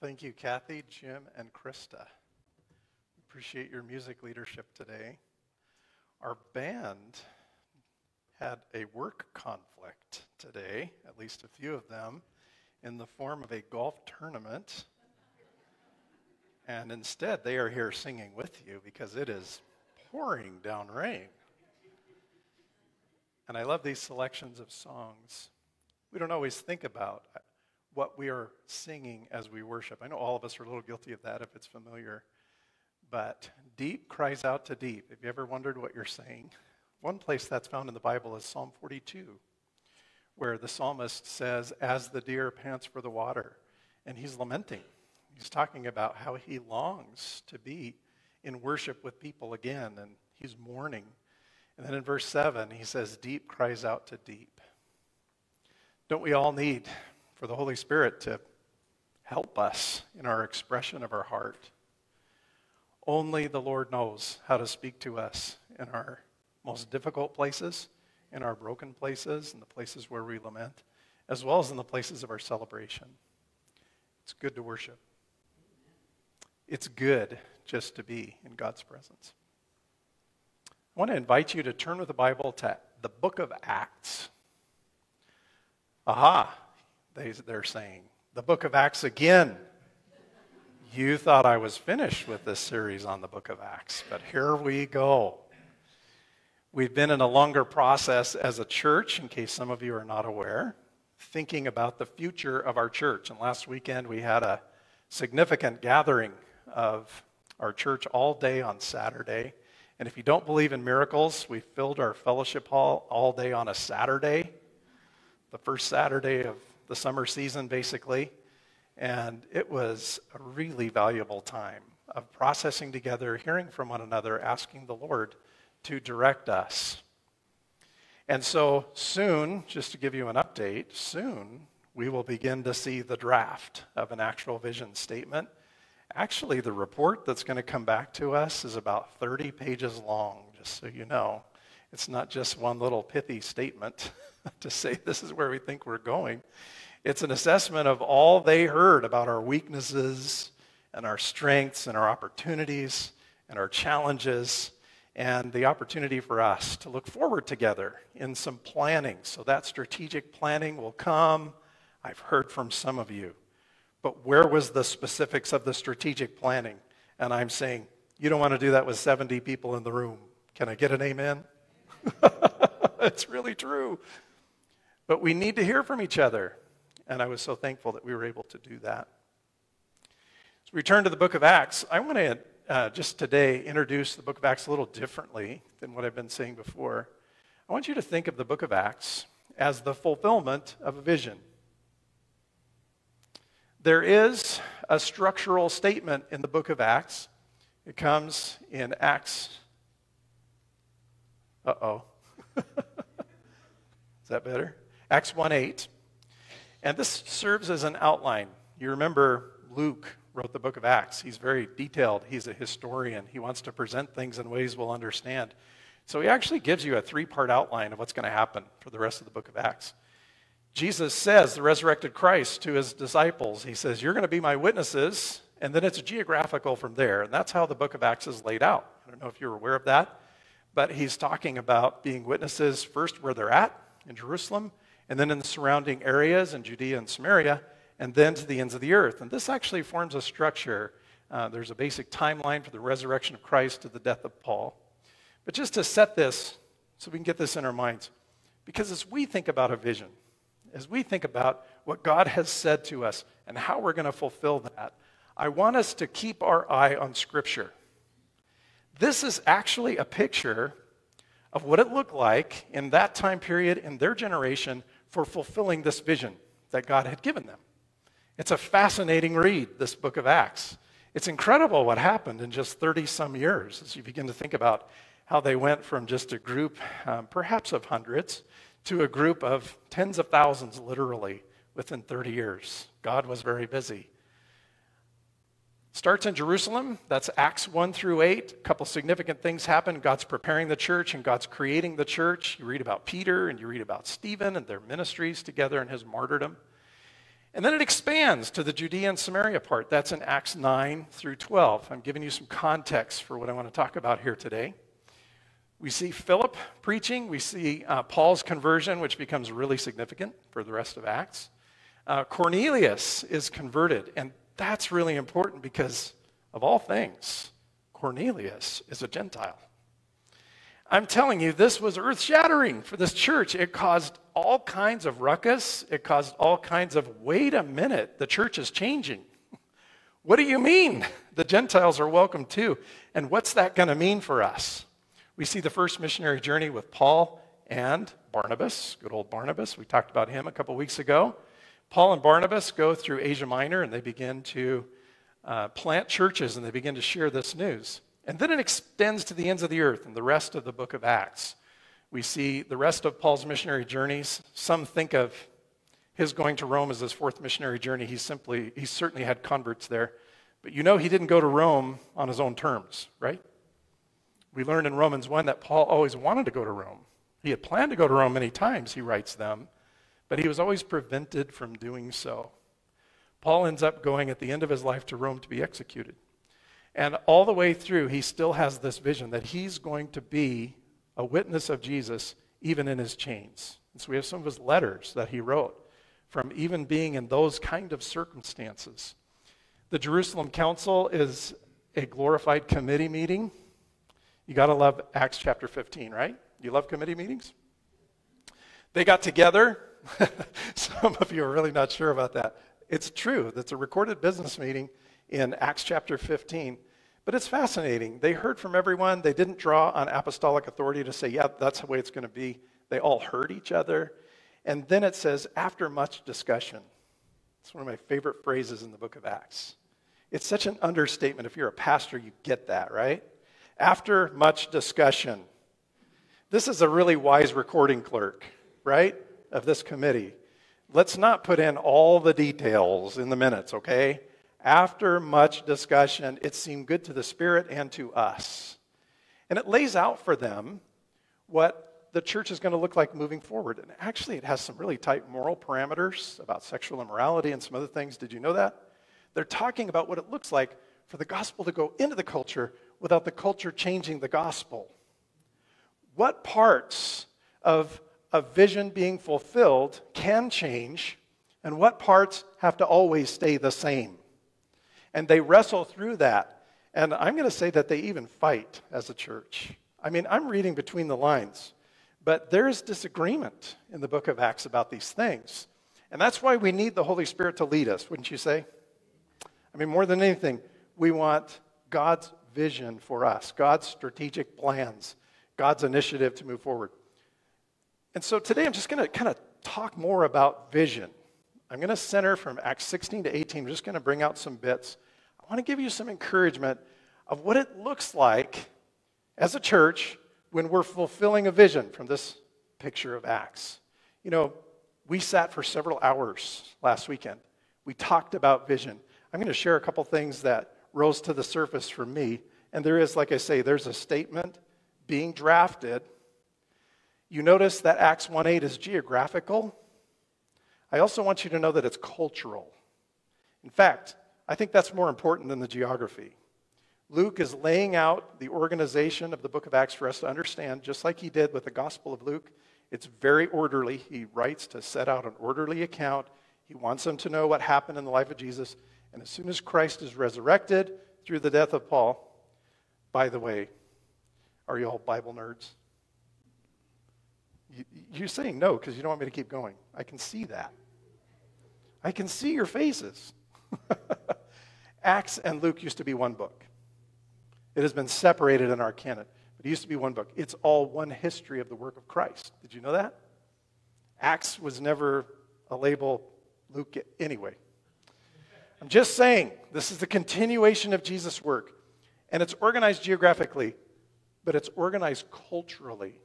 Thank you, Kathy, Jim, and Krista. Appreciate your music leadership today. Our band had a work conflict today, at least a few of them, in the form of a golf tournament. And instead, they are here singing with you because it is pouring down rain. And I love these selections of songs. We don't always think about what we are singing as we worship. I know all of us are a little guilty of that if it's familiar. But deep cries out to deep. Have you ever wondered what you're saying? One place that's found in the Bible is Psalm 42, where the psalmist says, As the deer pants for the water. And he's lamenting. He's talking about how he longs to be in worship with people again, and he's mourning. And then in verse 7, he says, Deep cries out to deep. Don't we all need for the Holy Spirit to help us in our expression of our heart? Only the Lord knows how to speak to us in our most difficult places, in our broken places, in the places where we lament, as well as in the places of our celebration. It's good to worship. It's good just to be in God's presence. I want to invite you to turn with the Bible to the book of Acts. Aha, they, they're saying. The book of Acts again. You thought I was finished with this series on the book of Acts, but here we go. We've been in a longer process as a church, in case some of you are not aware, thinking about the future of our church. And last weekend we had a significant gathering of our church all day on Saturday. And if you don't believe in miracles, we filled our fellowship hall all day on a Saturday, the first Saturday of the summer season, basically. And it was a really valuable time of processing together, hearing from one another, asking the Lord to direct us. And so soon, just to give you an update, soon we will begin to see the draft of an actual vision statement. Actually, the report that's going to come back to us is about 30 pages long, just so you know. It's not just one little pithy statement to say this is where we think we're going. It's an assessment of all they heard about our weaknesses and our strengths and our opportunities and our challenges and the opportunity for us to look forward together in some planning. So that strategic planning will come. I've heard from some of you. But where was the specifics of the strategic planning? And I'm saying, you don't want to do that with 70 people in the room. Can I get an amen? it's really true. But we need to hear from each other. And I was so thankful that we were able to do that. As we return to the book of Acts, I want to uh, just today introduce the book of Acts a little differently than what I've been saying before. I want you to think of the book of Acts as the fulfillment of a vision. There is a structural statement in the book of Acts. It comes in Acts. Uh oh. is that better? Acts 1 8. And this serves as an outline. You remember Luke wrote the book of Acts. He's very detailed, he's a historian. He wants to present things in ways we'll understand. So he actually gives you a three part outline of what's going to happen for the rest of the book of Acts. Jesus says, the resurrected Christ, to his disciples, he says, You're going to be my witnesses. And then it's geographical from there. And that's how the book of Acts is laid out. I don't know if you're aware of that. But he's talking about being witnesses first where they're at in Jerusalem, and then in the surrounding areas in Judea and Samaria, and then to the ends of the earth. And this actually forms a structure. Uh, there's a basic timeline for the resurrection of Christ to the death of Paul. But just to set this so we can get this in our minds, because as we think about a vision, as we think about what God has said to us and how we're going to fulfill that, I want us to keep our eye on Scripture. This is actually a picture of what it looked like in that time period in their generation for fulfilling this vision that God had given them. It's a fascinating read, this book of Acts. It's incredible what happened in just 30 some years as you begin to think about how they went from just a group, um, perhaps of hundreds, to a group of tens of thousands, literally, within 30 years. God was very busy. Starts in Jerusalem. That's Acts 1 through 8. A couple significant things happen. God's preparing the church and God's creating the church. You read about Peter and you read about Stephen and their ministries together and his martyrdom. And then it expands to the Judea and Samaria part. That's in Acts 9 through 12. I'm giving you some context for what I want to talk about here today. We see Philip preaching. We see uh, Paul's conversion, which becomes really significant for the rest of Acts. Uh, Cornelius is converted, and that's really important because, of all things, Cornelius is a Gentile. I'm telling you, this was earth shattering for this church. It caused all kinds of ruckus. It caused all kinds of, wait a minute, the church is changing. What do you mean? The Gentiles are welcome too. And what's that going to mean for us? We see the first missionary journey with Paul and Barnabas, good old Barnabas. We talked about him a couple weeks ago. Paul and Barnabas go through Asia Minor and they begin to uh, plant churches and they begin to share this news. And then it extends to the ends of the earth and the rest of the book of Acts. We see the rest of Paul's missionary journeys. Some think of his going to Rome as his fourth missionary journey. He simply, he certainly had converts there. But you know he didn't go to Rome on his own terms, right? We learned in Romans 1 that Paul always wanted to go to Rome. He had planned to go to Rome many times, he writes them, but he was always prevented from doing so. Paul ends up going at the end of his life to Rome to be executed. And all the way through, he still has this vision that he's going to be a witness of Jesus even in his chains. And so we have some of his letters that he wrote from even being in those kind of circumstances. The Jerusalem Council is a glorified committee meeting. You got to love Acts chapter 15, right? You love committee meetings? They got together. some of you are really not sure about that. It's true. It's a recorded business meeting in Acts chapter 15. But it's fascinating. They heard from everyone. They didn't draw on apostolic authority to say, yeah, that's the way it's going to be. They all heard each other. And then it says, after much discussion. It's one of my favorite phrases in the book of Acts. It's such an understatement. If you're a pastor, you get that, right? After much discussion. This is a really wise recording clerk, right, of this committee. Let's not put in all the details in the minutes, okay? After much discussion, it seemed good to the Spirit and to us. And it lays out for them what the church is going to look like moving forward. And actually, it has some really tight moral parameters about sexual immorality and some other things. Did you know that? They're talking about what it looks like for the gospel to go into the culture without the culture changing the gospel. What parts of a vision being fulfilled can change, and what parts have to always stay the same? And they wrestle through that. And I'm going to say that they even fight as a church. I mean, I'm reading between the lines, but there's disagreement in the book of Acts about these things. And that's why we need the Holy Spirit to lead us, wouldn't you say? I mean, more than anything, we want God's vision for us, God's strategic plans, God's initiative to move forward. And so today I'm just going to kind of talk more about vision. I'm going to center from Acts 16 to 18. I'm just going to bring out some bits. I want to give you some encouragement of what it looks like as a church when we're fulfilling a vision from this picture of Acts. You know, we sat for several hours last weekend. We talked about vision. I'm going to share a couple things that rose to the surface for me. And there is, like I say, there's a statement being drafted. You notice that Acts 1:8 is geographical. I also want you to know that it's cultural. In fact, I think that's more important than the geography. Luke is laying out the organization of the book of Acts for us to understand, just like he did with the Gospel of Luke. It's very orderly. He writes to set out an orderly account. He wants them to know what happened in the life of Jesus. And as soon as Christ is resurrected through the death of Paul, by the way, are you all Bible nerds? You're saying no because you don't want me to keep going. I can see that. I can see your faces. Acts and Luke used to be one book. It has been separated in our canon, but it used to be one book. It's all one history of the work of Christ. Did you know that? Acts was never a label Luke anyway. I'm just saying, this is the continuation of Jesus' work. And it's organized geographically, but it's organized culturally.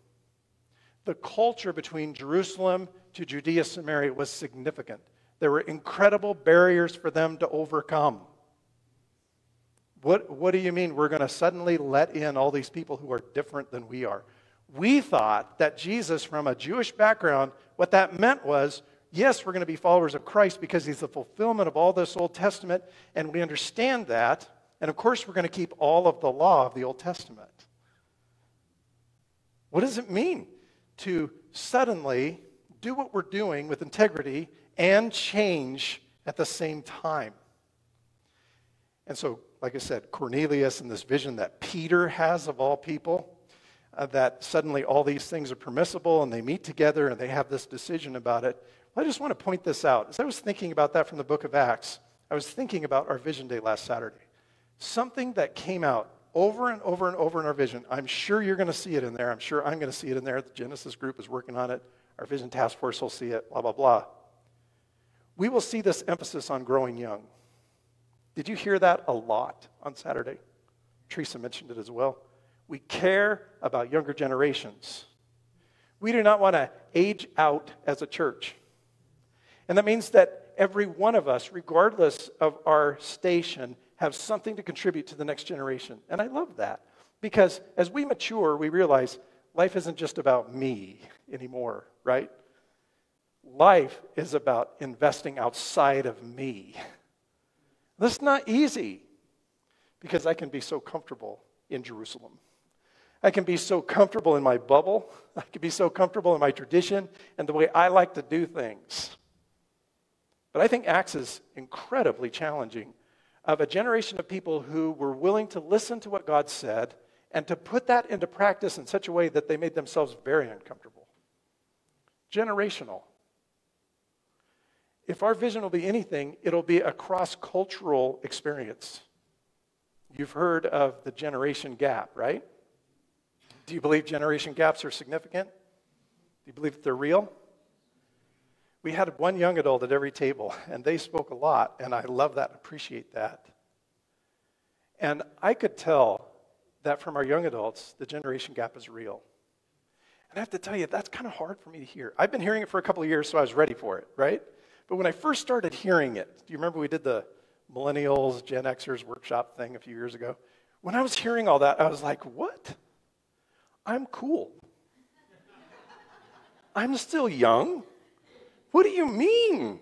The culture between Jerusalem to Judea Samaria was significant. There were incredible barriers for them to overcome. What, what do you mean we're going to suddenly let in all these people who are different than we are? We thought that Jesus, from a Jewish background, what that meant was Yes, we're going to be followers of Christ because he's the fulfillment of all this Old Testament, and we understand that. And of course, we're going to keep all of the law of the Old Testament. What does it mean to suddenly do what we're doing with integrity and change at the same time? And so, like I said, Cornelius and this vision that Peter has of all people, uh, that suddenly all these things are permissible and they meet together and they have this decision about it. Well, I just want to point this out. As I was thinking about that from the book of Acts, I was thinking about our vision day last Saturday. Something that came out over and over and over in our vision. I'm sure you're going to see it in there. I'm sure I'm going to see it in there. The Genesis group is working on it. Our vision task force will see it, blah, blah, blah. We will see this emphasis on growing young. Did you hear that a lot on Saturday? Teresa mentioned it as well. We care about younger generations. We do not want to age out as a church. And that means that every one of us, regardless of our station, have something to contribute to the next generation. And I love that because as we mature, we realize life isn't just about me anymore, right? Life is about investing outside of me. That's not easy because I can be so comfortable in Jerusalem. I can be so comfortable in my bubble. I can be so comfortable in my tradition and the way I like to do things. But I think Acts is incredibly challenging of a generation of people who were willing to listen to what God said and to put that into practice in such a way that they made themselves very uncomfortable. Generational. If our vision will be anything, it'll be a cross cultural experience. You've heard of the generation gap, right? Do you believe generation gaps are significant? Do you believe that they're real? We had one young adult at every table, and they spoke a lot, and I love that, appreciate that. And I could tell that from our young adults, the generation gap is real. And I have to tell you, that's kind of hard for me to hear. I've been hearing it for a couple of years, so I was ready for it, right? But when I first started hearing it, do you remember we did the Millennials, Gen Xers workshop thing a few years ago? When I was hearing all that, I was like, what? I'm cool. I'm still young. What do you mean?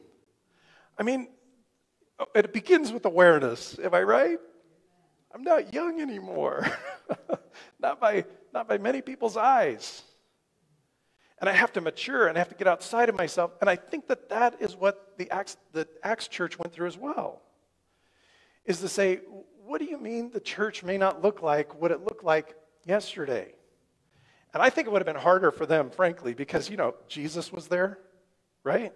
I mean, uh, it begins with awareness. Am I right? I'm not young anymore. not, by, not by many people's eyes and I have to mature and I have to get outside of myself. And I think that that is what the Acts, the Acts church went through as well. Is to say, what do you mean the church may not look like what it looked like yesterday? And I think it would have been harder for them, frankly, because, you know, Jesus was there, right?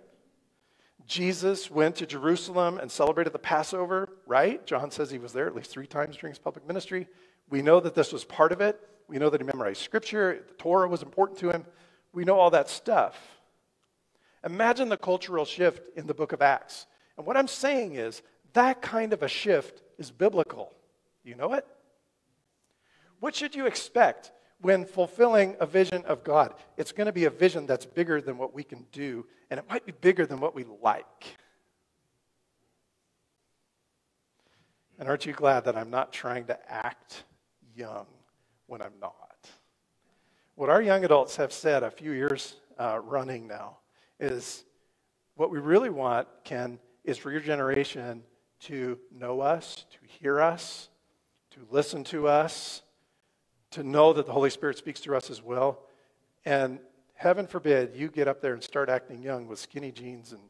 Jesus went to Jerusalem and celebrated the Passover, right? John says he was there at least three times during his public ministry. We know that this was part of it. We know that he memorized scripture. The Torah was important to him. We know all that stuff. Imagine the cultural shift in the book of Acts. And what I'm saying is that kind of a shift is biblical. You know it? What should you expect when fulfilling a vision of God? It's going to be a vision that's bigger than what we can do, and it might be bigger than what we like. And aren't you glad that I'm not trying to act young when I'm not? What our young adults have said a few years uh, running now is what we really want, Ken, is for your generation to know us, to hear us, to listen to us, to know that the Holy Spirit speaks through us as well. And heaven forbid you get up there and start acting young with skinny jeans and,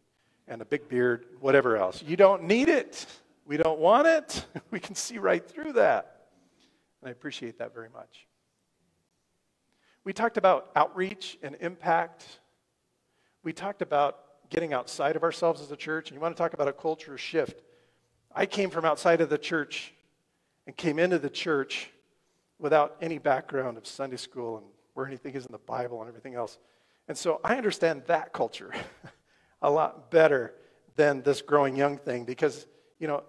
and a big beard, whatever else. You don't need it. We don't want it. We can see right through that. And I appreciate that very much. We talked about outreach and impact. We talked about getting outside of ourselves as a church. And you want to talk about a culture shift. I came from outside of the church and came into the church without any background of Sunday school and where anything is in the Bible and everything else. And so I understand that culture a lot better than this growing young thing because, you know,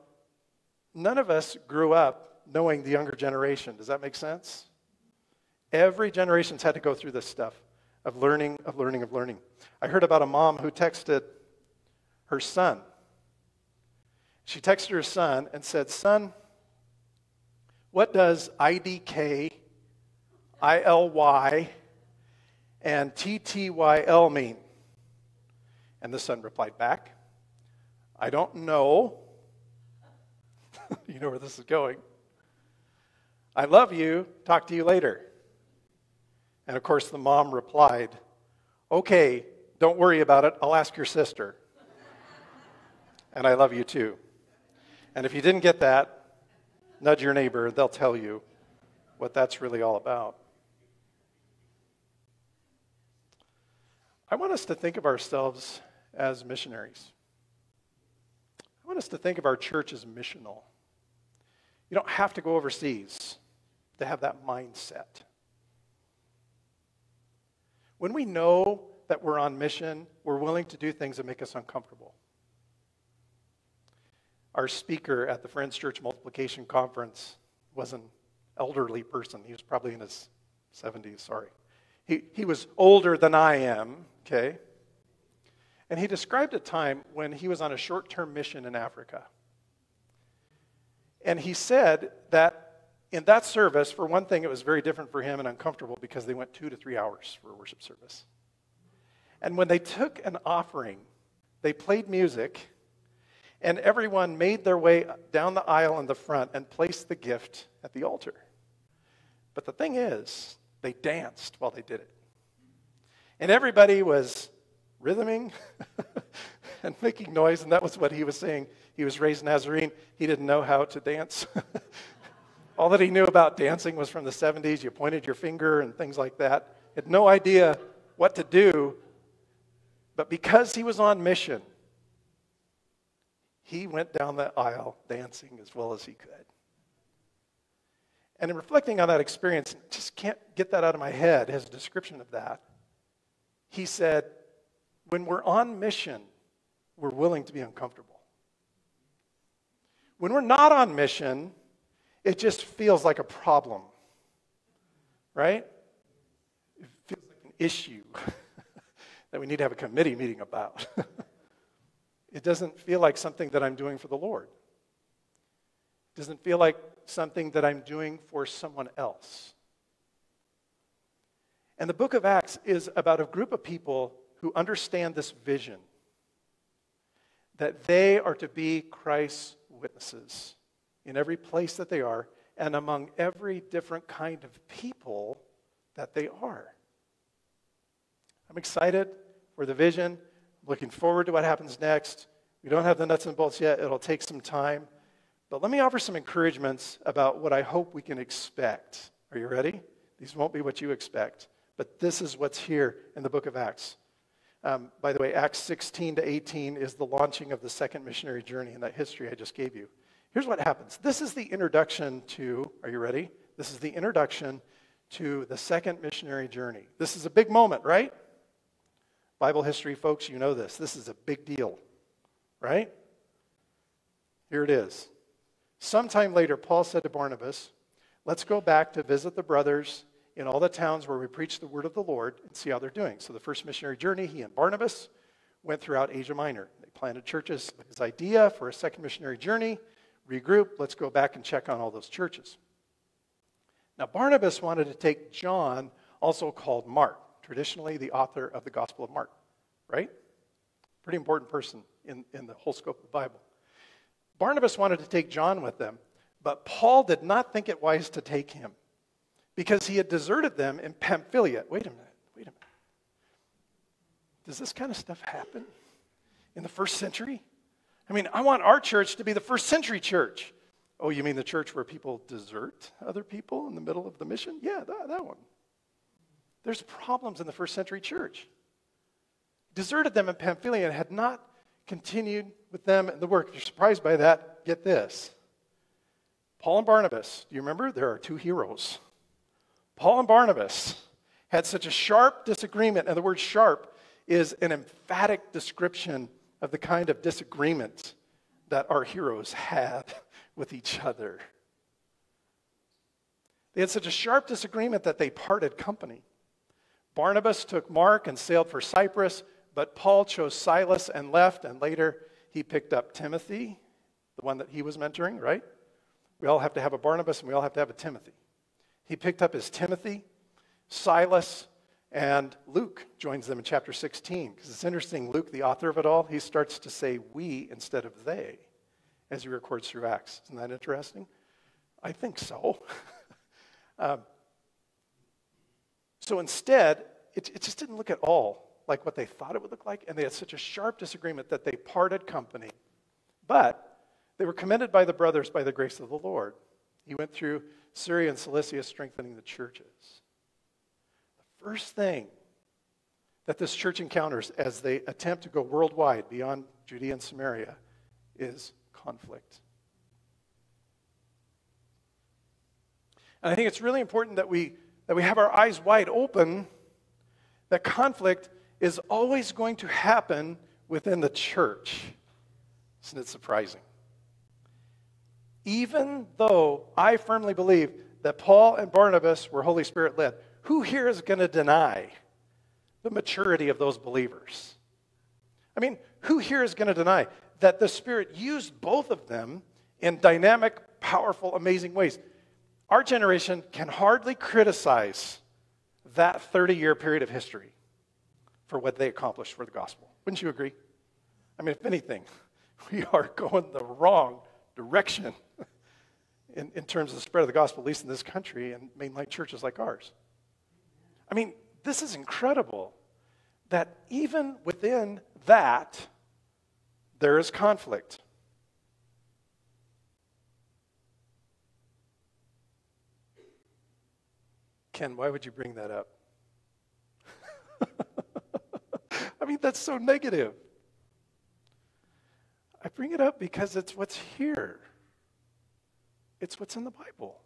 none of us grew up knowing the younger generation. Does that make sense? Every generation's had to go through this stuff of learning, of learning, of learning. I heard about a mom who texted her son. She texted her son and said, Son, what does IDK, ILY, and TTYL mean? And the son replied back, I don't know. you know where this is going. I love you. Talk to you later. And of course, the mom replied, Okay, don't worry about it. I'll ask your sister. and I love you too. And if you didn't get that, nudge your neighbor. They'll tell you what that's really all about. I want us to think of ourselves as missionaries. I want us to think of our church as missional. You don't have to go overseas to have that mindset. When we know that we're on mission, we're willing to do things that make us uncomfortable. Our speaker at the Friends Church Multiplication Conference was an elderly person. He was probably in his 70s, sorry. He, he was older than I am, okay? And he described a time when he was on a short term mission in Africa. And he said that in that service, for one thing, it was very different for him and uncomfortable because they went two to three hours for a worship service. And when they took an offering, they played music, and everyone made their way down the aisle in the front and placed the gift at the altar. But the thing is, they danced while they did it. And everybody was rhythming and making noise, and that was what he was saying. He was raised Nazarene. He didn't know how to dance. All that he knew about dancing was from the 70s. You pointed your finger and things like that. Had no idea what to do. But because he was on mission, he went down the aisle dancing as well as he could. And in reflecting on that experience, just can't get that out of my head, his description of that. He said, when we're on mission, we're willing to be uncomfortable. When we're not on mission, it just feels like a problem, right? It feels like an issue that we need to have a committee meeting about. it doesn't feel like something that I'm doing for the Lord. It doesn't feel like something that I'm doing for someone else. And the book of Acts is about a group of people who understand this vision that they are to be Christ's witnesses in every place that they are and among every different kind of people that they are. I'm excited for the vision. Looking forward to what happens next. We don't have the nuts and bolts yet, it'll take some time. But let me offer some encouragements about what I hope we can expect. Are you ready? These won't be what you expect, but this is what's here in the book of Acts. Um, by the way, Acts 16 to 18 is the launching of the second missionary journey in that history I just gave you. Here's what happens this is the introduction to, are you ready? This is the introduction to the second missionary journey. This is a big moment, right? Bible history folks, you know this. This is a big deal, right? Here it is. Sometime later, Paul said to Barnabas, Let's go back to visit the brothers in all the towns where we preach the word of the Lord and see how they're doing. So, the first missionary journey, he and Barnabas went throughout Asia Minor. They planted churches. His idea for a second missionary journey regroup, let's go back and check on all those churches. Now, Barnabas wanted to take John, also called Mark, traditionally the author of the Gospel of Mark, right? Pretty important person in, in the whole scope of the Bible. Barnabas wanted to take John with them, but Paul did not think it wise to take him because he had deserted them in Pamphylia. Wait a minute, wait a minute. Does this kind of stuff happen in the first century? I mean, I want our church to be the first century church. Oh, you mean the church where people desert other people in the middle of the mission? Yeah, that, that one. There's problems in the first century church. Deserted them in Pamphylia and had not continued with them in the work. If you're surprised by that, get this. Paul and Barnabas, do you remember? There are two heroes. Paul and Barnabas had such a sharp disagreement, and the word sharp is an emphatic description of the kind of disagreement that our heroes had with each other. They had such a sharp disagreement that they parted company. Barnabas took Mark and sailed for Cyprus. But Paul chose Silas and left, and later he picked up Timothy, the one that he was mentoring, right? We all have to have a Barnabas and we all have to have a Timothy. He picked up his Timothy, Silas, And Luke joins them in chapter 16 because it's interesting. Luke, the author of it all, he starts to say we instead of they as he records through Acts. Isn't that interesting? I think so. um, so instead, it, it just didn't look at all like what they thought it would look like, and they had such a sharp disagreement that they parted company. But they were commended by the brothers by the grace of the Lord. He went through Syria and Cilicia, strengthening the churches. The first thing that this church encounters as they attempt to go worldwide beyond Judea and Samaria is conflict. And I think it's really important that we, that we have our eyes wide open that conflict is always going to happen within the church. Isn't it surprising? Even though I firmly believe that Paul and Barnabas were Holy Spirit led, who here is going to deny the maturity of those believers? I mean, who here is going to deny that the Spirit used both of them in dynamic, powerful, amazing ways? Our generation can hardly criticize that 30 year period of history for what they accomplished for the gospel. Wouldn't you agree? I mean, if anything, we are going the wrong direction in, in terms of the spread of the gospel, at least in this country and mainline churches like ours. I mean, this is incredible that even within that, there is conflict. Ken, why would you bring that up? I mean, that's so negative. I bring it up because it's what's here, it's what's in the Bible.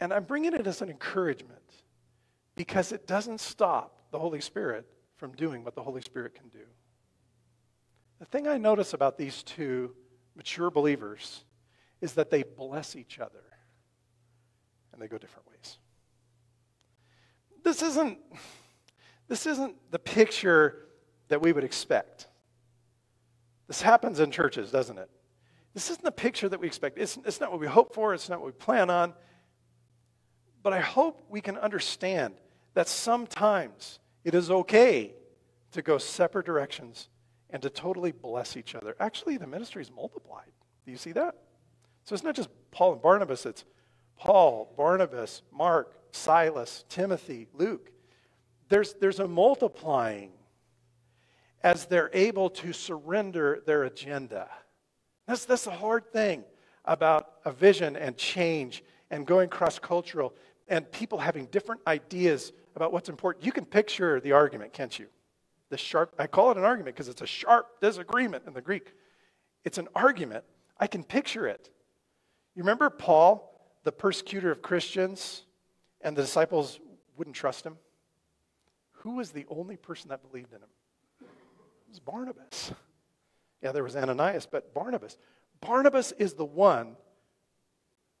And I'm bringing it as an encouragement because it doesn't stop the Holy Spirit from doing what the Holy Spirit can do. The thing I notice about these two mature believers is that they bless each other and they go different ways. This isn't this isn't the picture that we would expect. This happens in churches, doesn't it? This isn't the picture that we expect. It's, it's not what we hope for, it's not what we plan on. But I hope we can understand that sometimes it is okay to go separate directions and to totally bless each other. Actually, the ministry is multiplied. Do you see that? So it's not just Paul and Barnabas, it's Paul, Barnabas, Mark, Silas, Timothy, Luke there's, there's a multiplying as they're able to surrender their agenda. That's, that's the hard thing about a vision and change and going cross cultural and people having different ideas about what's important. You can picture the argument, can't you? The sharp, I call it an argument because it's a sharp disagreement in the Greek. It's an argument. I can picture it. You remember Paul, the persecutor of Christians, and the disciples wouldn't trust him? Who was the only person that believed in him? It was Barnabas. Yeah, there was Ananias, but Barnabas. Barnabas is the one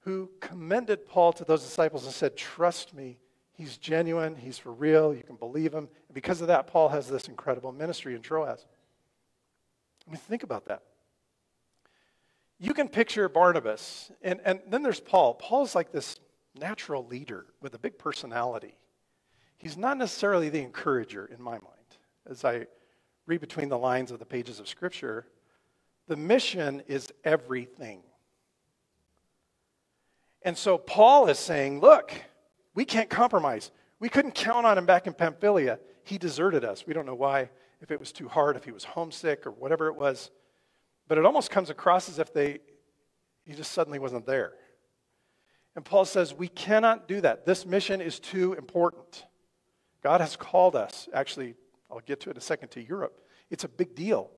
who commended Paul to those disciples and said, Trust me, he's genuine, he's for real, you can believe him. And because of that, Paul has this incredible ministry in Troas. I mean, think about that. You can picture Barnabas, and, and then there's Paul. Paul's like this natural leader with a big personality he's not necessarily the encourager in my mind. As I read between the lines of the pages of Scripture, the mission is everything. And so Paul is saying, look, we can't compromise. We couldn't count on him back in Pamphylia. He deserted us. We don't know why, if it was too hard, if he was homesick, or whatever it was. But it almost comes across as if they, he just suddenly wasn't there. And Paul says, we cannot do that. This mission is too important. God has called us, actually, I'll get to it in a second, to Europe. It's a big deal.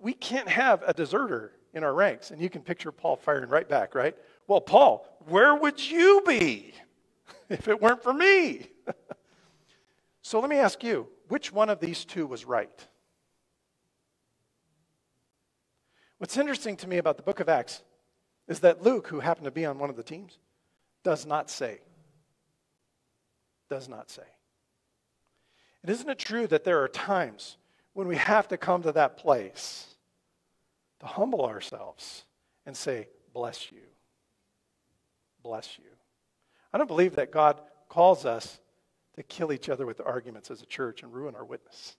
We can't have a deserter in our ranks. And you can picture Paul firing right back, right? Well, Paul, where would you be if it weren't for me? so let me ask you which one of these two was right? What's interesting to me about the book of Acts is that Luke, who happened to be on one of the teams, does not say. Does not say. And isn't it true that there are times when we have to come to that place to humble ourselves and say, Bless you. Bless you. I don't believe that God calls us to kill each other with arguments as a church and ruin our witness.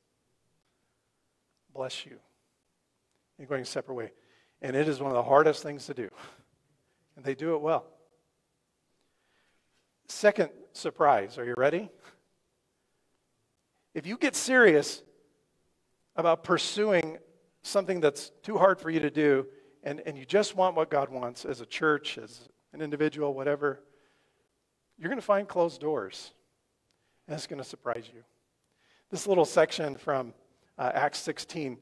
Bless you. You're going a separate way. And it is one of the hardest things to do. And they do it well. Second surprise. Are you ready? If you get serious about pursuing something that's too hard for you to do, and, and you just want what God wants as a church, as an individual, whatever, you're going to find closed doors. And it's going to surprise you. This little section from uh, Acts 16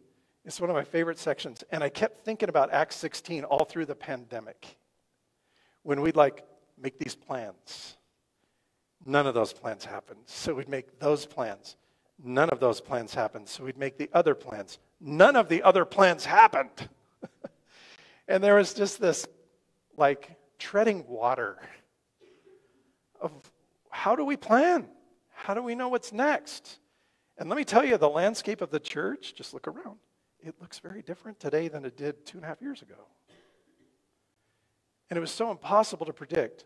is one of my favorite sections. And I kept thinking about Acts 16 all through the pandemic when we'd like make these plans. None of those plans happened. So we'd make those plans. None of those plans happened. So we'd make the other plans. None of the other plans happened. and there was just this like treading water of how do we plan? How do we know what's next? And let me tell you, the landscape of the church, just look around. It looks very different today than it did two and a half years ago. And it was so impossible to predict.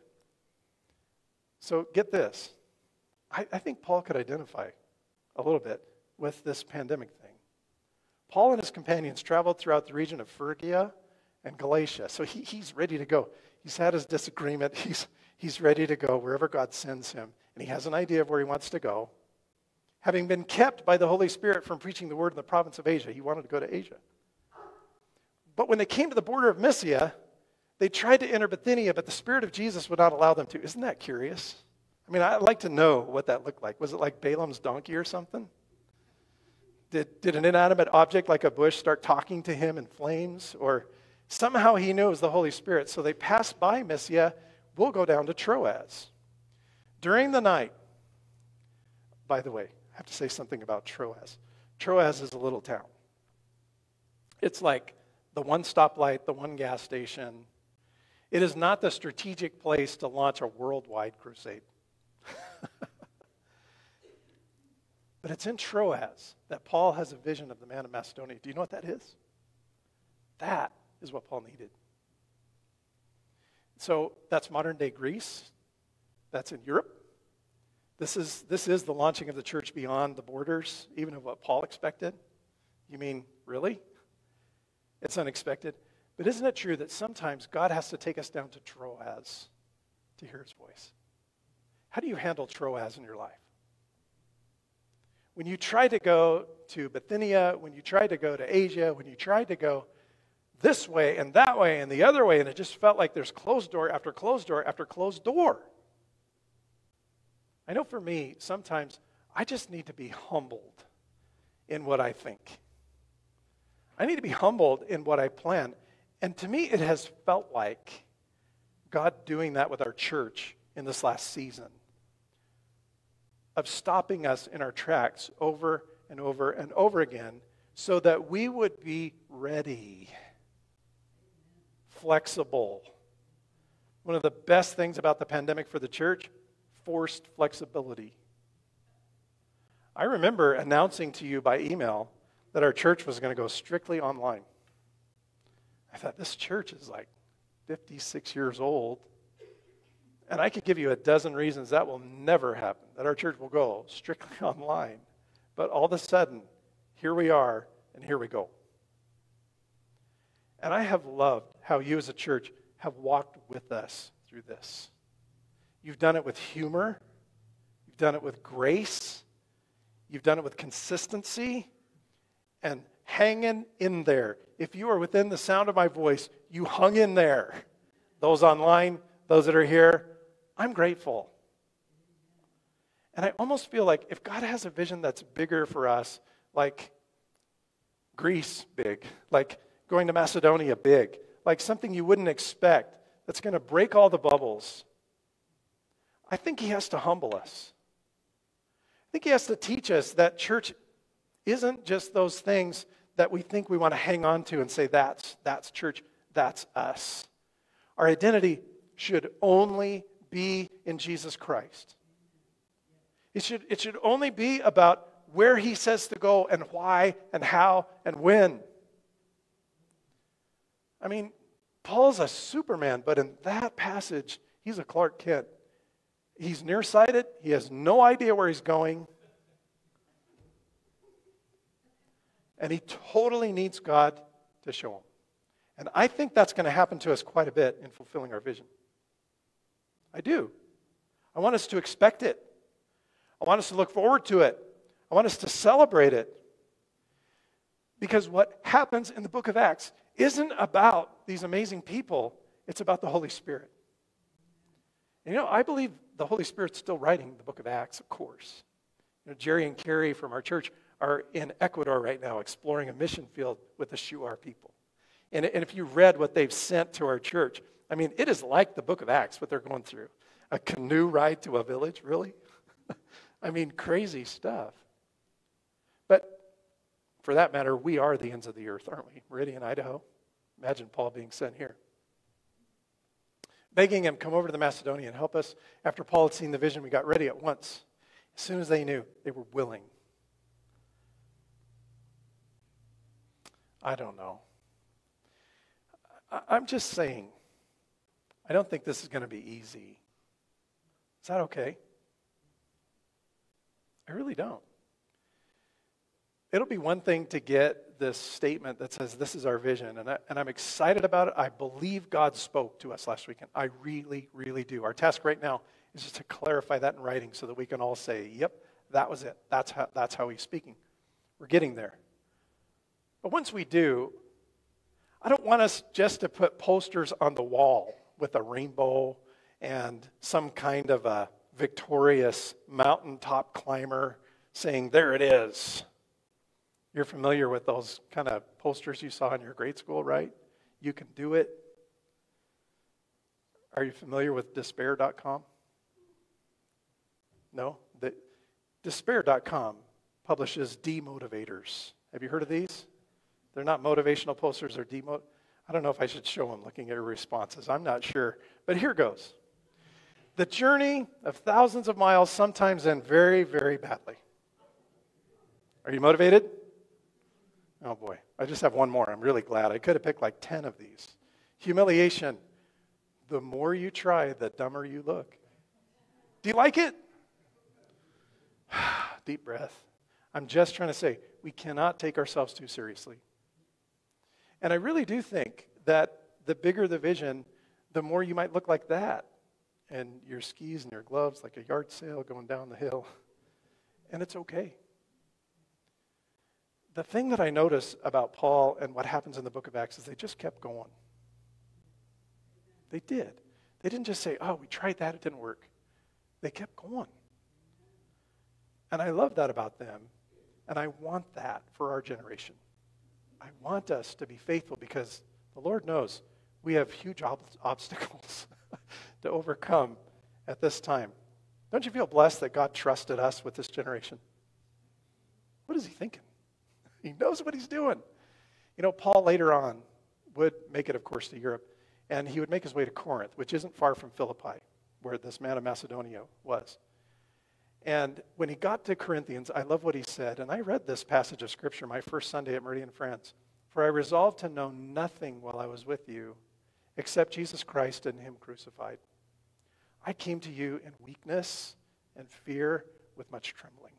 So get this. I, I think Paul could identify a little bit with this pandemic thing. Paul and his companions traveled throughout the region of Phrygia and Galatia. So he, he's ready to go. He's had his disagreement. He's, he's ready to go wherever God sends him. And he has an idea of where he wants to go. Having been kept by the Holy Spirit from preaching the word in the province of Asia, he wanted to go to Asia. But when they came to the border of Mysia, they tried to enter Bithynia, but the Spirit of Jesus would not allow them to. Isn't that curious? I mean, I'd like to know what that looked like. Was it like Balaam's donkey or something? Did, did an inanimate object like a bush start talking to him in flames? Or somehow he knew it was the Holy Spirit. So they passed by Mysia. We'll go down to Troas. During the night, by the way, I have to say something about Troas. Troas is a little town. It's like the one stoplight, the one gas station. It is not the strategic place to launch a worldwide crusade. but it's in Troas that Paul has a vision of the man of Macedonia. Do you know what that is? That is what Paul needed. So that's modern day Greece. That's in Europe. This is, this is the launching of the church beyond the borders, even of what Paul expected. You mean, really? It's unexpected. But isn't it true that sometimes God has to take us down to Troas to hear his voice? How do you handle Troas in your life? When you try to go to Bithynia, when you try to go to Asia, when you try to go this way and that way and the other way, and it just felt like there's closed door after closed door after closed door. I know for me, sometimes I just need to be humbled in what I think. I need to be humbled in what I plan. And to me, it has felt like God doing that with our church in this last season of stopping us in our tracks over and over and over again so that we would be ready, flexible. One of the best things about the pandemic for the church forced flexibility. I remember announcing to you by email that our church was going to go strictly online. I thought, this church is like 56 years old. And I could give you a dozen reasons that will never happen, that our church will go strictly online. But all of a sudden, here we are, and here we go. And I have loved how you as a church have walked with us through this. You've done it with humor. You've done it with grace. You've done it with consistency and hanging in there. If you are within the sound of my voice, you hung in there. Those online, those that are here, I'm grateful. And I almost feel like if God has a vision that's bigger for us, like Greece big, like going to Macedonia big, like something you wouldn't expect, that's going to break all the bubbles I think he has to humble us. I think he has to teach us that church isn't just those things that we think we want to hang on to and say, that's, that's church, that's us. Our identity should only be in Jesus Christ. It should, it should only be about where he says to go and why and how and when. I mean, Paul's a Superman, but in that passage, he's a Clark Kent. He's nearsighted. He has no idea where he's going. And he totally needs God to show him. And I think that's going to happen to us quite a bit in fulfilling our vision. I do. I want us to expect it. I want us to look forward to it. I want us to celebrate it. Because what happens in the book of Acts isn't about these amazing people, it's about the Holy Spirit. And you know, I believe the Holy Spirit's still writing the book of Acts, of course. You know, Jerry and Carrie from our church are in Ecuador right now exploring a mission field with the Shuar people. And, and if you read what they've sent to our church, I mean, it is like the book of Acts, what they're going through. A canoe ride to a village, really? I mean, crazy stuff. But for that matter, we are the ends of the earth, aren't we? Meridian, Idaho. Imagine Paul being sent here begging him, come over to the Macedonia and help us. After Paul had seen the vision, we got ready at once. As soon as they knew, they were willing. I don't know. I'm just saying, I don't think this is going to be easy. Is that okay? I really don't. It'll be one thing to get this statement that says, This is our vision, and, I, and I'm excited about it. I believe God spoke to us last weekend. I really, really do. Our task right now is just to clarify that in writing so that we can all say, Yep, that was it. That's how, that's how he's speaking. We're getting there. But once we do, I don't want us just to put posters on the wall with a rainbow and some kind of a victorious mountaintop climber saying, There it is. You're familiar with those kind of posters you saw in your grade school, right? You can do it. Are you familiar with despair.com? No? The, despair.com publishes demotivators. Have you heard of these? They're not motivational posters, they're demo. I don't know if I should show them looking at your responses. I'm not sure. But here goes. The journey of thousands of miles sometimes end very, very badly. Are you motivated? Oh boy, I just have one more. I'm really glad. I could have picked like 10 of these. Humiliation. The more you try, the dumber you look. Do you like it? Deep breath. I'm just trying to say we cannot take ourselves too seriously. And I really do think that the bigger the vision, the more you might look like that. And your skis and your gloves like a yard sale going down the hill. And it's okay the thing that I notice about Paul and what happens in the book of Acts is they just kept going. They did. They didn't just say, oh, we tried that, it didn't work. They kept going. And I love that about them. And I want that for our generation. I want us to be faithful because the Lord knows we have huge ob- obstacles to overcome at this time. Don't you feel blessed that God trusted us with this generation? What is he thinking? He knows what he's doing. You know, Paul later on would make it, of course, to Europe, and he would make his way to Corinth, which isn't far from Philippi, where this man of Macedonia was. And when he got to Corinthians, I love what he said. And I read this passage of Scripture my first Sunday at Meridian Friends. For I resolved to know nothing while I was with you except Jesus Christ and Him crucified. I came to you in weakness and fear with much trembling.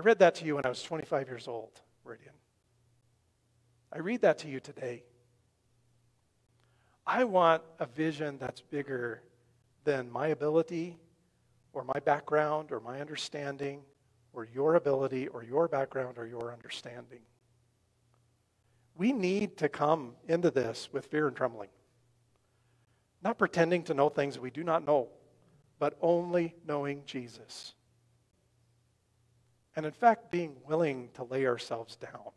I read that to you when I was 25 years old, Meridian. I read that to you today. I want a vision that's bigger than my ability or my background or my understanding or your ability or your background or your understanding. We need to come into this with fear and trembling. Not pretending to know things we do not know, but only knowing Jesus. And in fact, being willing to lay ourselves down.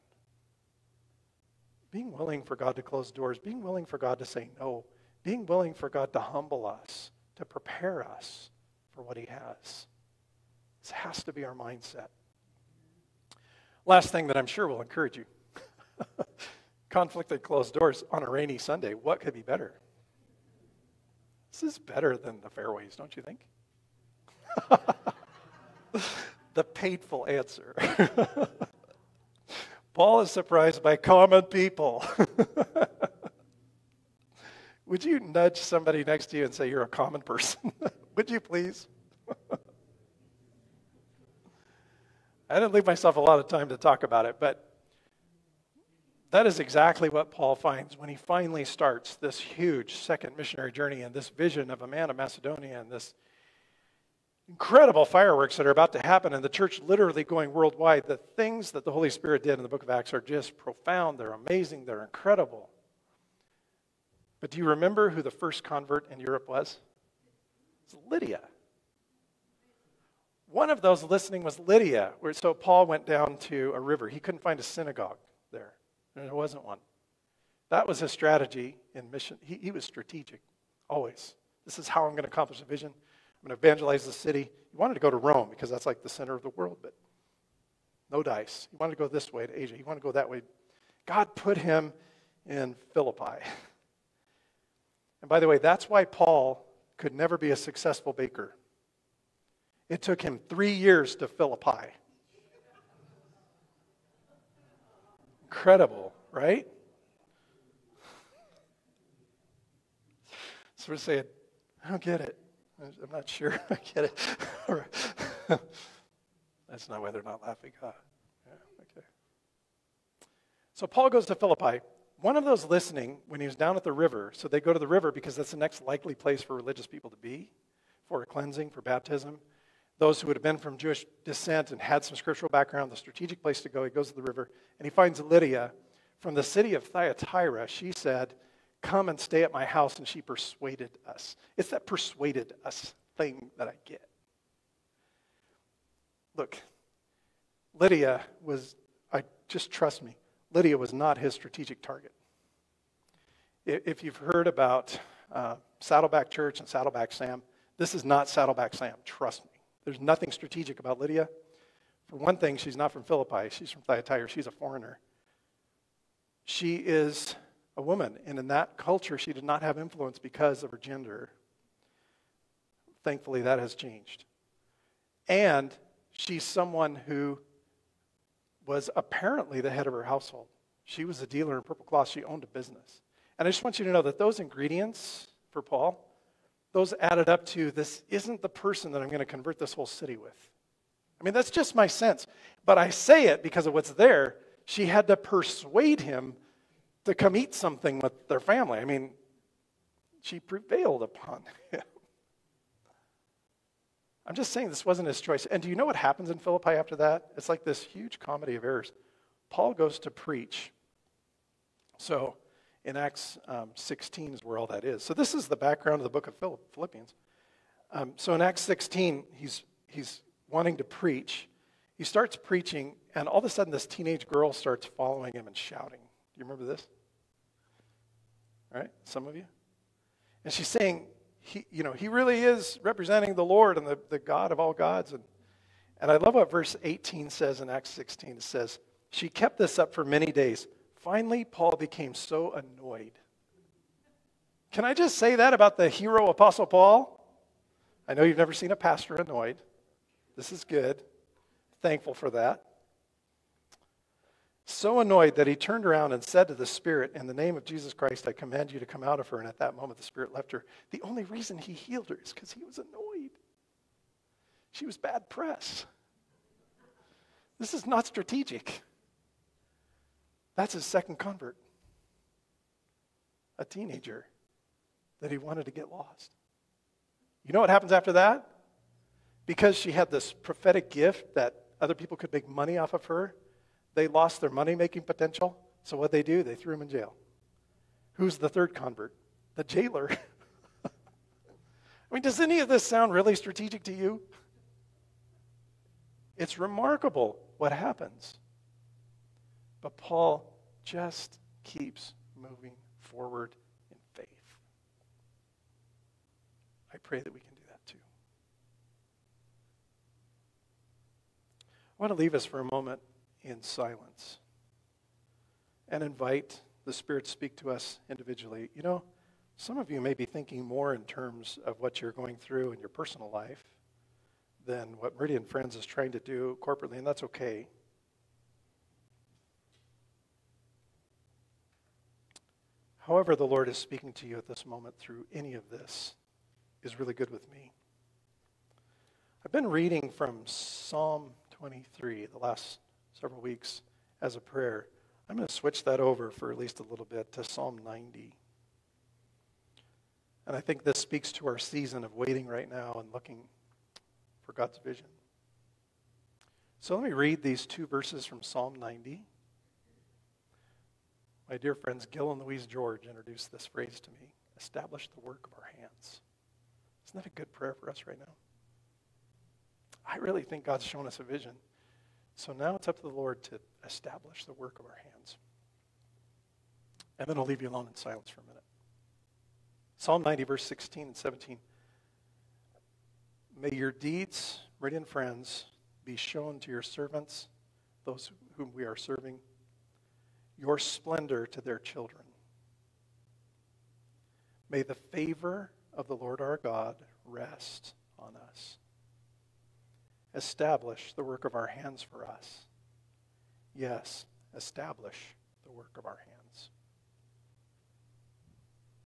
Being willing for God to close doors, being willing for God to say no, being willing for God to humble us, to prepare us for what He has. This has to be our mindset. Last thing that I'm sure will encourage you conflict at closed doors on a rainy Sunday. What could be better? This is better than the fairways, don't you think? the painful answer. Paul is surprised by common people. Would you nudge somebody next to you and say, You're a common person? Would you please? I didn't leave myself a lot of time to talk about it, but that is exactly what Paul finds when he finally starts this huge second missionary journey and this vision of a man of Macedonia and this incredible fireworks that are about to happen and the church literally going worldwide. The things that the Holy Spirit did in the book of Acts are just profound, they're amazing, they're incredible. But do you remember who the first convert in Europe was? It's Lydia. One of those listening was Lydia, so Paul went down to a river. He couldn't find a synagogue there, and there wasn't one. That was his strategy in mission. He, he was strategic, always. This is how I'm going to accomplish a vision. I'm going to evangelize the city. He wanted to go to Rome because that's like the center of the world, but no dice. He wanted to go this way to Asia. He wanted to go that way. God put him in Philippi. And by the way, that's why Paul could never be a successful baker. It took him three years to Philippi. Incredible, right? So we're saying, I don't get it. I'm not sure I get it. That's not why they're not laughing. Huh? Yeah, okay. So Paul goes to Philippi one of those listening when he was down at the river, so they go to the river because that's the next likely place for religious people to be for cleansing, for baptism. Those who would have been from Jewish descent and had some scriptural background, the strategic place to go, he goes to the river and he finds Lydia from the city of Thyatira. She said, Come and stay at my house, and she persuaded us. It's that persuaded us thing that I get. Look, Lydia was, I just trust me, Lydia was not his strategic target. If you've heard about uh, Saddleback Church and Saddleback Sam, this is not Saddleback Sam, trust me. There's nothing strategic about Lydia. For one thing, she's not from Philippi, she's from Thyatira, she's a foreigner. She is a woman, and in that culture, she did not have influence because of her gender. Thankfully, that has changed. And she's someone who was apparently the head of her household. She was a dealer in purple cloth. She owned a business. And I just want you to know that those ingredients for Paul, those added up to this isn't the person that I'm going to convert this whole city with. I mean, that's just my sense. But I say it because of what's there. She had to persuade him to come eat something with their family. I mean, she prevailed upon him. I'm just saying this wasn't his choice. And do you know what happens in Philippi after that? It's like this huge comedy of errors. Paul goes to preach. So in Acts um, 16 is where all that is. So this is the background of the book of Philippians. Um, so in Acts 16, he's, he's wanting to preach. He starts preaching, and all of a sudden, this teenage girl starts following him and shouting. You remember this? All right, some of you? And she's saying, he, you know, he really is representing the Lord and the, the God of all gods. And, and I love what verse 18 says in Acts 16. It says, She kept this up for many days. Finally, Paul became so annoyed. Can I just say that about the hero Apostle Paul? I know you've never seen a pastor annoyed. This is good. Thankful for that so annoyed that he turned around and said to the Spirit, In the name of Jesus Christ, I command you to come out of her. And at that moment, the Spirit left her. The only reason he healed her is because he was annoyed. She was bad press. This is not strategic. That's his second convert, a teenager that he wanted to get lost. You know what happens after that? Because she had this prophetic gift that other people could make money off of her, they lost their money making potential. So what they do? They threw him in jail. Who's the third convert? The jailer. I mean, does any of this sound really strategic to you? It's remarkable what happens. But Paul just keeps moving forward in faith. I pray that we can do that too. I want to leave us for a moment in silence and invite the Spirit to speak to us individually. You know, some of you may be thinking more in terms of what you're going through in your personal life than what Meridian Friends is trying to do corporately, and that's okay. However, the Lord is speaking to you at this moment through any of this is really good with me. I've been reading from Psalm 23 the last several weeks as a prayer. I'm going to switch that over for at least a little bit to Psalm 90. And I think this speaks to our season of waiting right now and looking for God's vision. So let me read these two verses from Psalm 90. My dear friends, Gil and Louise George introduced this phrase to me establish the work of our hands. Isn't that a good prayer for us right now? I really think God's shown us a vision. So now it's up to the Lord to establish the work of our hands. And then I'll leave you alone in silence for a minute. Psalm 90, verse 16 and 17. May your deeds, Meridian friends, be shown to your servants, those whom we are serving, your splendor to their children. May the favor of the Lord our God rest on us. Establish the work of our hands for us. Yes, establish the work of our hands.